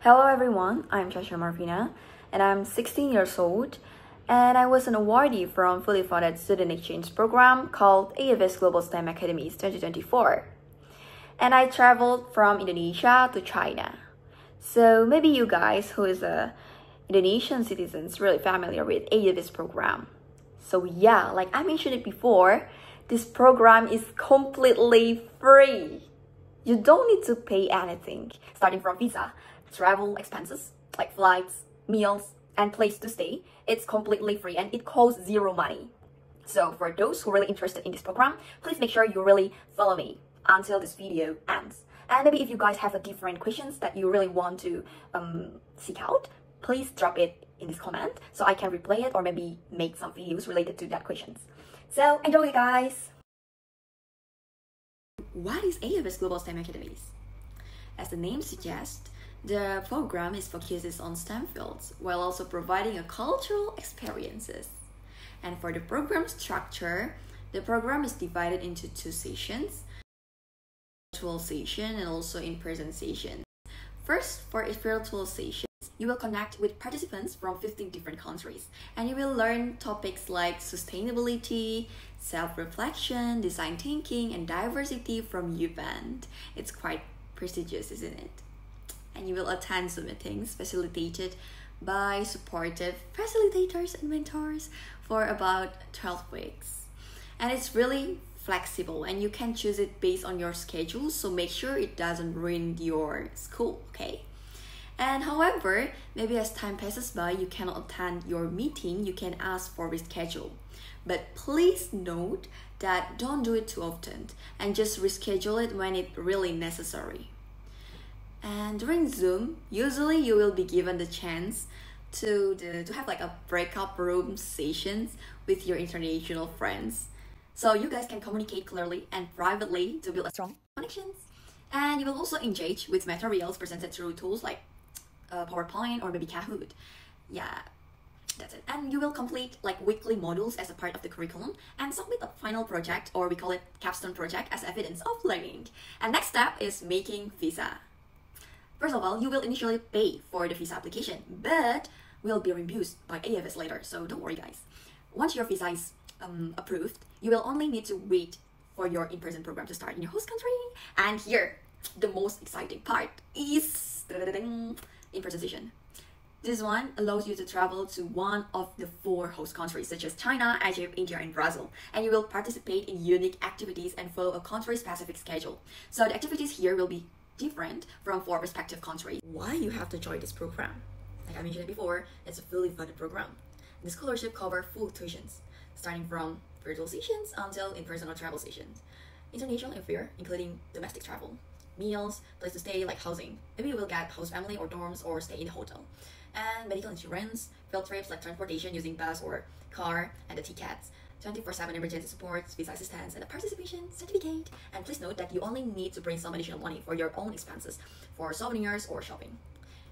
Hello everyone, I'm Chasya Marvina and I'm 16 years old and I was an awardee from fully funded student exchange program called AFS Global STEM Academies 2024. And I traveled from Indonesia to China. So maybe you guys who is a Indonesian citizens really familiar with AFS program. So yeah, like I mentioned it before, this program is completely free. You don't need to pay anything, starting from visa, travel expenses like flights, meals, and place to stay. It's completely free and it costs zero money. So for those who are really interested in this program, please make sure you really follow me until this video ends. And maybe if you guys have a different questions that you really want to um, seek out, please drop it in this comment so I can replay it or maybe make some videos related to that questions. So enjoy guys! What is AFS Global STEM Academies? As the name suggests, the program is focuses on STEM fields while also providing a cultural experiences. And for the program structure, the program is divided into two sessions, virtual session and also in-person session. First, for a virtual session, you will connect with participants from 15 different countries and you will learn topics like sustainability, self-reflection, design thinking, and diversity from UPenn. It's quite prestigious, isn't it? And you will attend Zoom meetings facilitated by supportive facilitators and mentors for about 12 weeks. And it's really flexible and you can choose it based on your schedule, so make sure it doesn't ruin your school, okay? And however, maybe as time passes by, you cannot attend your meeting, you can ask for reschedule. But please note that don't do it too often and just reschedule it when it really necessary. And during Zoom, usually you will be given the chance to, the, to have like a breakup room sessions with your international friends. So you guys can communicate clearly and privately to build a strong connections. And you will also engage with materials presented through tools like uh, PowerPoint or maybe Kahoot. Yeah, that's it. And you will complete like weekly modules as a part of the curriculum and submit a final project or we call it capstone project as evidence of learning. And next step is making visa. First of all, you will initially pay for the visa application, but will be reimbursed by AFS later, so don't worry guys. Once your visa is um, approved, you will only need to wait for your in-person program to start in your host country. And here, the most exciting part is in-person session. This one allows you to travel to one of the four host countries such as China, Egypt, India, and Brazil. And you will participate in unique activities and follow a country-specific schedule. So the activities here will be different from four respective countries. Why you have to join this program? Like I mentioned before, it's a fully funded program. The scholarship cover full tuitions, starting from virtual sessions until in-person or travel sessions. International affair, including domestic travel, meals, place to stay like housing. Maybe you will get host family or dorms or stay in a hotel. And medical insurance, field trips like transportation using bus or car and the tickets, 24-7 emergency support, visa assistance, and a participation certificate. And please note that you only need to bring some additional money for your own expenses for souvenirs or shopping.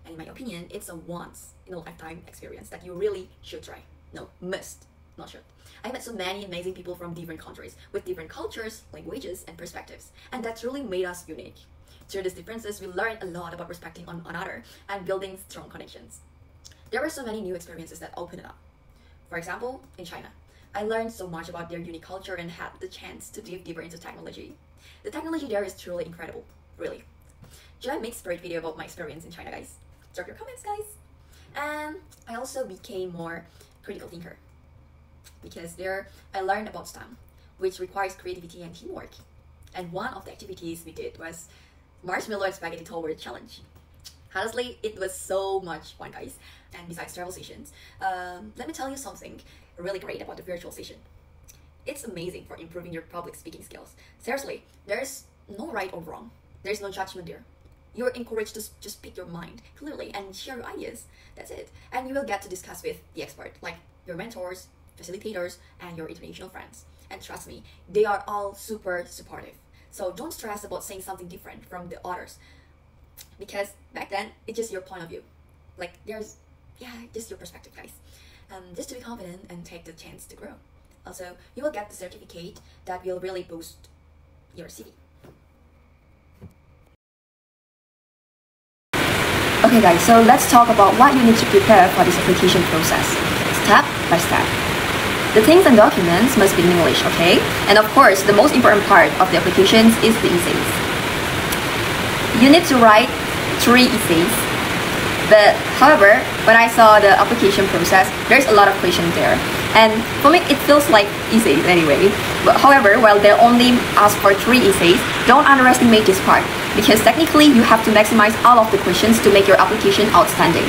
And in my opinion, it's a once in a lifetime experience that you really should try. No, must, not should. I met so many amazing people from different countries with different cultures, languages, and perspectives. And that truly made us unique. Through these differences, we learned a lot about respecting one another and building strong connections. There were so many new experiences that opened it up. For example, in China, I learned so much about their unique culture and had the chance to dive deeper into technology. The technology there is truly incredible, really. Should I make separate video about my experience in China, guys? Drop your comments, guys. And I also became more critical thinker because there I learned about STEM, which requires creativity and teamwork. And one of the activities we did was marshmallow and spaghetti toward challenge. Honestly, it was so much fun, guys. And besides travel sessions, um, let me tell you something really great about the virtual session. It's amazing for improving your public speaking skills. Seriously, there's no right or wrong. There's no judgment there. You're encouraged to just speak your mind clearly and share your ideas. That's it. And you will get to discuss with the expert, like your mentors, facilitators, and your international friends. And trust me, they are all super supportive. So don't stress about saying something different from the others. Because back then, it's just your point of view. Like, there's, yeah, just your perspective, guys. Um, just to be confident and take the chance to grow. Also, you will get the certificate that will really boost your CV. Okay guys, so let's talk about what you need to prepare for this application process, step by step. The things and documents must be in English, okay? And of course, the most important part of the applications is the essays. You need to write three essays. But however, when I saw the application process, there's a lot of questions there. And for me, it feels like essays anyway. But however, while they only ask for three essays, don't underestimate this part because technically you have to maximize all of the questions to make your application outstanding.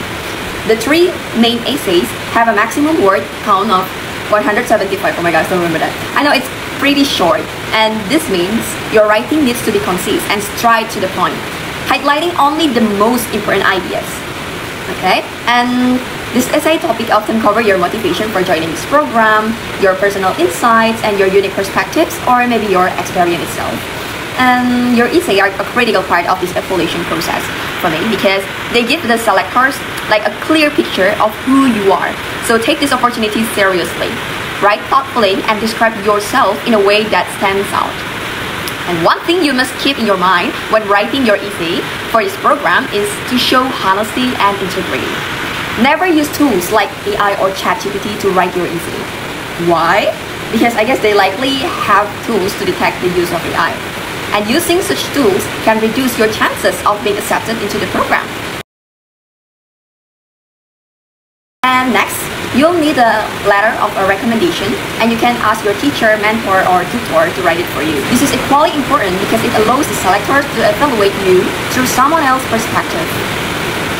The three main essays have a maximum word count of 175. Oh my gosh, don't remember that. I know it's pretty short, and this means your writing needs to be concise and straight to the point, highlighting only the most important ideas. Okay, and this essay topic often cover your motivation for joining this program, your personal insights, and your unique perspectives, or maybe your experience itself. And your essay are a critical part of this evaluation process for me because they give the selectors like a clear picture of who you are. So take this opportunity seriously. Write thoughtfully and describe yourself in a way that stands out. And one thing you must keep in your mind when writing your essay for this program is to show honesty and integrity. Never use tools like AI or ChatGPT to write your essay. Why? Because I guess they likely have tools to detect the use of AI. And using such tools can reduce your chances of being accepted into the program. You'll need a letter of a recommendation and you can ask your teacher, mentor, or tutor to write it for you. This is equally important because it allows the selectors to evaluate you through someone else's perspective.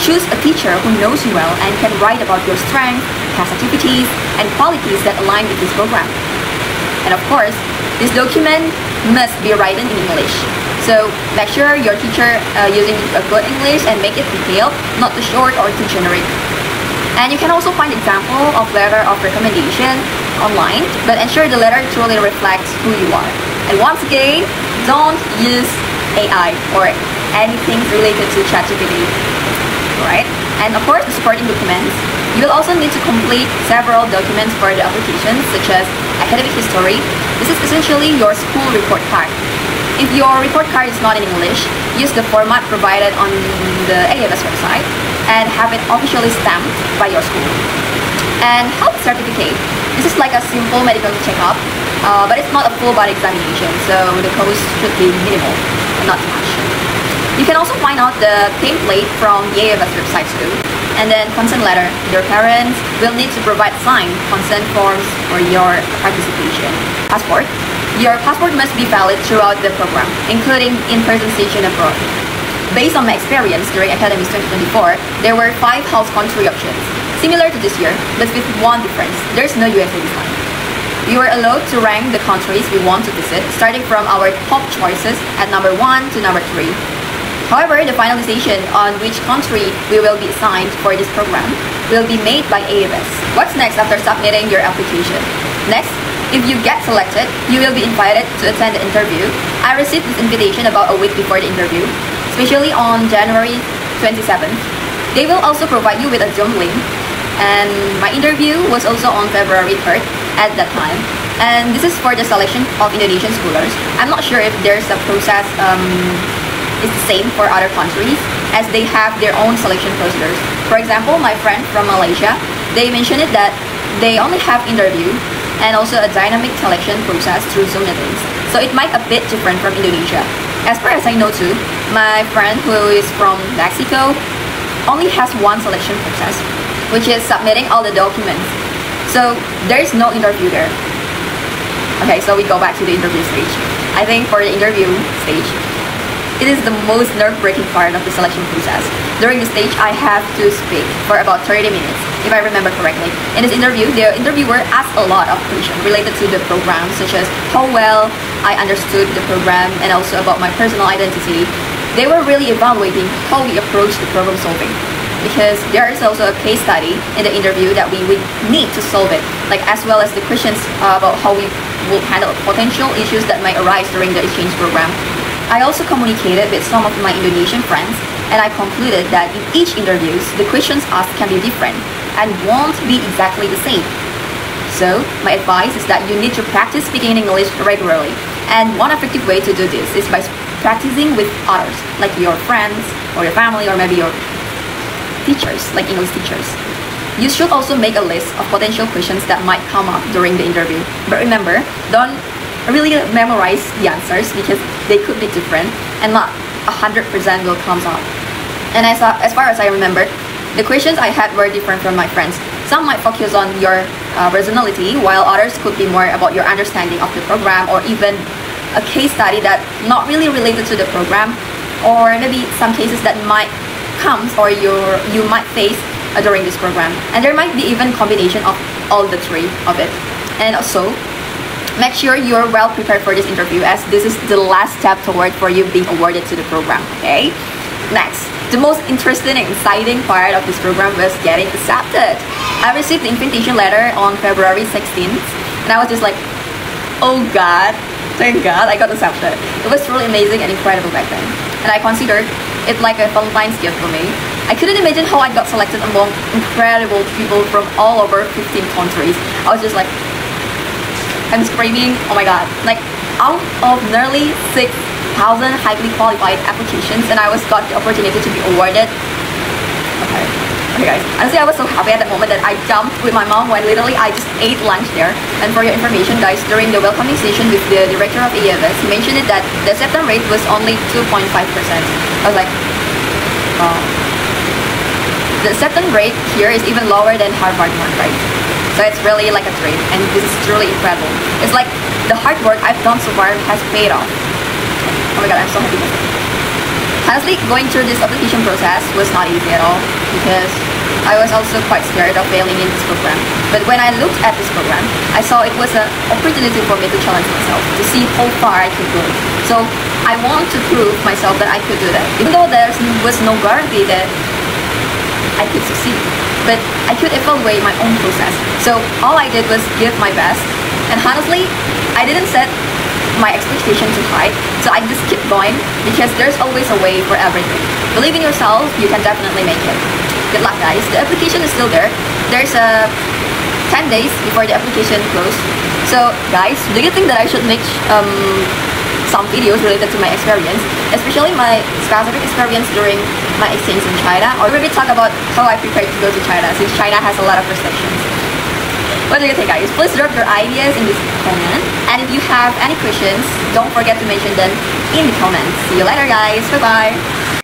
Choose a teacher who knows you well and can write about your strengths, past activities, and qualities that align with this program. And of course, this document must be written in English. So make sure your teacher uh, using a good English and make it detailed, not too short or too generic. And you can also find example of letter of recommendation online, but ensure the letter truly reflects who you are. And once again, don't use AI or anything related to ChatGPT right? And of course, the supporting documents. You will also need to complete several documents for the application, such as academic history. This is essentially your school report card. If your report card is not in English, use the format provided on the AFS website and have it officially stamped by your school. And health certificate. This is like a simple medical checkup, uh, but it's not a full body examination, so the cost should be minimal not too much. You can also find out the template from the AFS website too. And then consent letter. Your parents will need to provide signed consent forms for your participation. Passport. Your passport must be valid throughout the program, including in-person station abroad. Based on my experience during Academies 2024, there were five house country options, similar to this year, but with one difference. There's no USA this time. We were allowed to rank the countries we want to visit, starting from our top choices at number 1 to number 3. However, the finalization on which country we will be assigned for this program will be made by AFS. What's next after submitting your application? Next, if you get selected, you will be invited to attend the interview. I received this invitation about a week before the interview, especially on January 27th. They will also provide you with a Zoom link. And my interview was also on February 3rd at that time. And this is for the selection of Indonesian schoolers. I'm not sure if there's a process um, is the same for other countries as they have their own selection procedures. For example, my friend from Malaysia, they mentioned it that they only have interview and also a dynamic selection process through Zoom meetings. So it might a bit different from Indonesia. As far as I know too, my friend who is from Mexico only has one selection process, which is submitting all the documents. So there is no interview there. Okay, so we go back to the interview stage. I think for the interview stage, it is the most nerve-breaking part of the selection process. During the stage, I have to speak for about 30 minutes, if I remember correctly. In this interview, the interviewer asked a lot of questions related to the program, such as how well I understood the program and also about my personal identity. They were really evaluating how we approach the problem solving because there is also a case study in the interview that we would need to solve it, like as well as the questions about how we will handle potential issues that might arise during the exchange program. I also communicated with some of my Indonesian friends and I concluded that in each interviews, the questions asked can be different and won't be exactly the same. So, my advice is that you need to practice speaking English regularly. And one effective way to do this is by practicing with others, like your friends or your family or maybe your teachers, like English teachers. You should also make a list of potential questions that might come up during the interview. But remember, don't really memorize the answers because they could be different and not 100% will come up. And as, uh, as far as I remember, the questions I had were different from my friends. Some might focus on your uh, personality, while others could be more about your understanding of the program or even a case study that not really related to the program or maybe some cases that might come or you you might face uh, during this program and there might be even combination of all the three of it and also make sure you're well prepared for this interview as this is the last step toward for you being awarded to the program okay next the most interesting and exciting part of this program was getting accepted I received the invitation letter on February 16th and I was just like, oh God, thank God I got accepted. It was really amazing and incredible back then. And I considered it like a Valentine's gift for me. I couldn't imagine how I got selected among incredible people from all over 15 countries. I was just like, I'm screaming, oh my God. Like out of nearly 6,000 highly qualified applications and I was got the opportunity to be awarded. Okay Okay guys, honestly I was so happy at that moment that I jumped with my mom when literally I just ate lunch there. And for your information guys, during the welcoming session with the director of AFS, mentioned that the acceptance rate was only 2.5%. I was like, oh. The acceptance rate here is even lower than Harvard one, right? So it's really like a dream and this is truly incredible. It's like the hard work I've done so far has paid off. Oh my god, I'm so happy. Honestly, going through this application process was not easy at all because I was also quite scared of failing in this program. But when I looked at this program, I saw it was an opportunity for me to challenge myself, to see how far I could go. So I want to prove myself that I could do that. Even though there was no guarantee that I could succeed. But I could evaluate my own process. So all I did was give my best. And honestly, I didn't set my expectation too high. So I just keep going because there's always a way for everything. Believe in yourself, you can definitely make it. Good luck guys. The application is still there. There's a 10 days before the application closed. So guys, do you think that I should make um, some videos related to my experience, especially my specific experience during my exchange in China, or maybe talk about how I prepared to go to China, since China has a lot of restrictions. What do you think guys? Please drop your ideas in this comment. And if you have any questions, don't forget to mention them in the comments. See you later guys. Bye bye.